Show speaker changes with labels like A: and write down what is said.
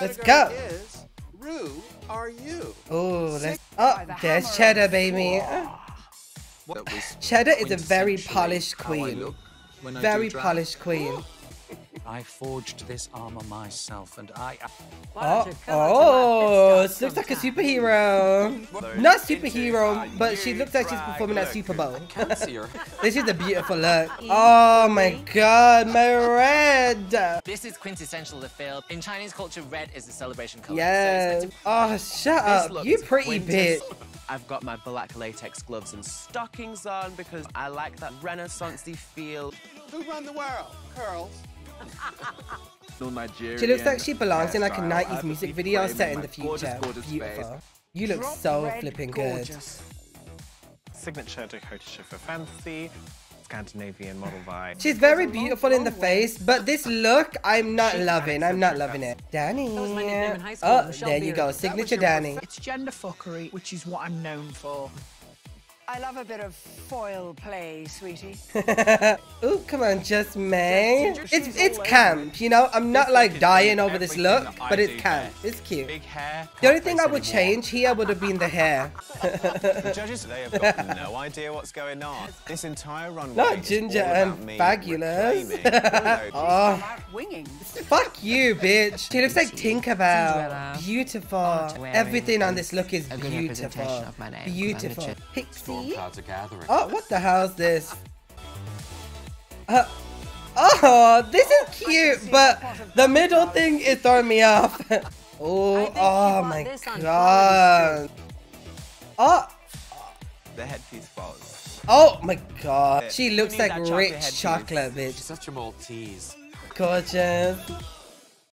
A: Let's go.
B: Is, Ru, are you?
A: Oh, let's. Oh, there's Cheddar, baby. Cheddar is a very polished queen.
B: look when I
A: Very polished queen.
C: I forged this armor myself, and I.
A: Oh, oh, she looks like a superhero. Not superhero, but she looks like she's performing at Super Bowl.
B: Can't see her.
A: This is a beautiful look. Oh my god, my red.
D: This is quintessential Le Fil. In Chinese culture, red is the celebration color.
A: Yes.
D: it's
A: Oh, shut up. You pretty bitch.
E: I've got my black latex gloves and stockings on because I like that renaissance-y feel.
B: Who run the world? Curls.
A: She looks like she belongs in like a 90s music video set in the future. Beautiful. You look so flipping good.
F: signature Dakota Schiffer fantasy, Scandinavian model vibe.
A: She's very beautiful in the face, but this look, I'm not loving. I'm not loving it. Danny.
G: was my nickname in high oh, school,
A: Oh,
G: Michelle
A: there you go. Signature Danny.
H: It's gender fuckery, which is what I'm known for.
I: I love a bit of foil play, sweetie.
A: Ooh, come on, just May. It's it's camp, you know. I'm not like dying over this look, but it's camp. It's cute.
F: Big hair.
A: The only thing I would change here would have been the hair.
F: The judges today have got no idea what's going on. This entire runway
A: Not
F: is
A: ginger
F: all
A: and
F: about me
A: fabulous.
F: reclaiming,
A: oh,
I: Winging.
A: fuck you, bitch. She looks like Tinkerbell. Beautiful. Everything on this look is beautiful.
D: representation of my name.
A: Beautiful.
D: I'm a
B: Clouds are gathering.
A: Oh, what the hell is this? Uh, oh, this is cute, but the middle thing is throwing me off. oh, oh my god. Oh,
F: The headpiece falls.
A: oh my god. She looks like rich chocolate, bitch.
B: She's such a Maltese.
A: Gorgeous.